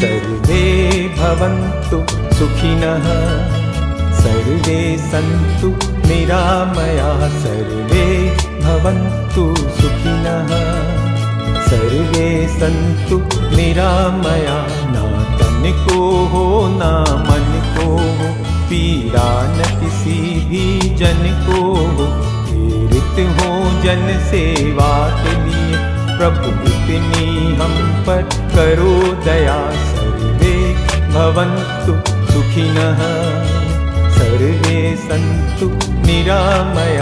सर्वे भवन्तु सुखिनः। सर्वे सन्तु निरामया। सर्वे भवन्तु सुखिनः। सर्वे सन्तु निरामया। ना तन को हो, ना मन को हो। पीड़ा न किसी भी जन को हो। प्रेरित हो जन सेवा के लिए। प्रभु इतनी हम पर करो दया। भवन्तु सुखिनः सर्वे सन्तु निरामयाः